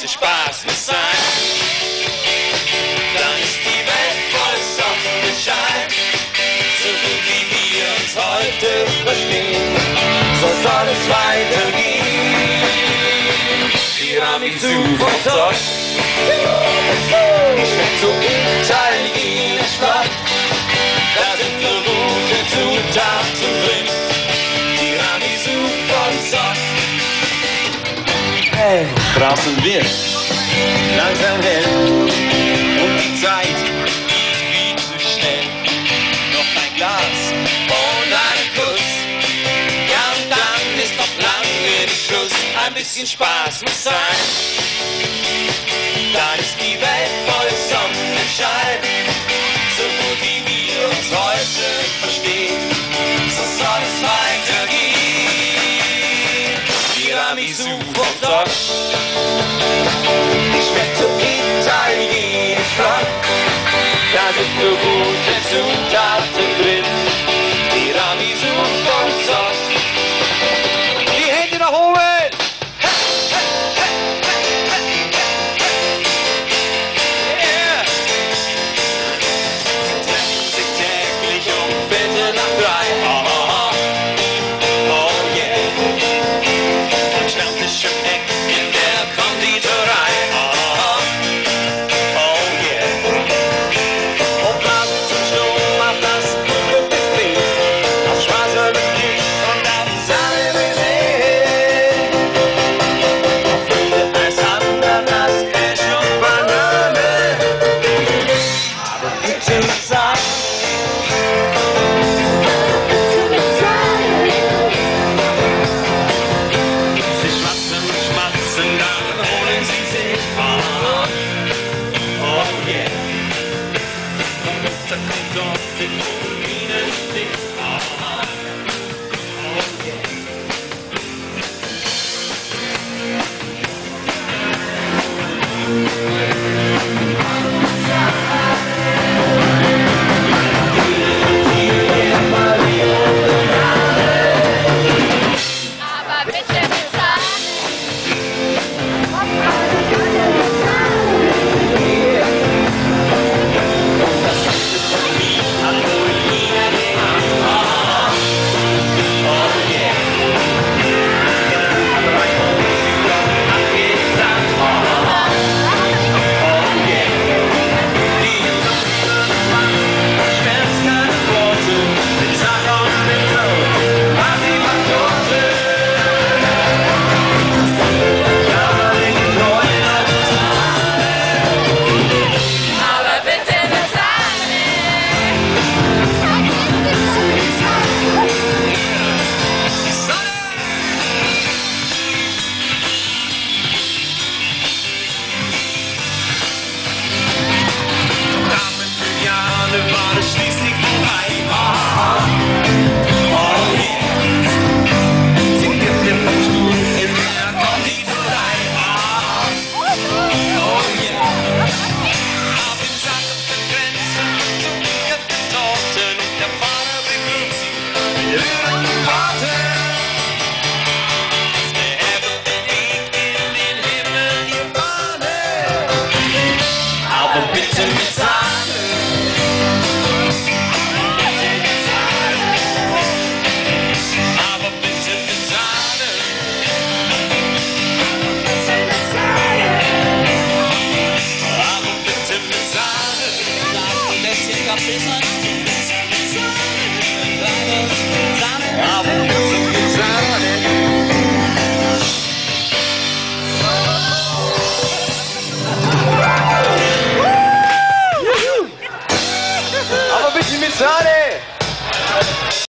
bisschen Spaß muss sein. Dann ist die Welt voll Sonnenschein, so gut wie wir uns heute verstehen. So soll es weitergehen. Tiramisu von Zosch, draußen wird. Langsam hell und die Zeit viel zu schnell. Noch ein Glas und ein Kuss, ja und dann ist noch lange nicht Schluss. Ein bisschen Spaß muss sein, dann ist die Welt voll Vom Doc. Die schmeckt so italienisch flott. Da sind so gute Zutaten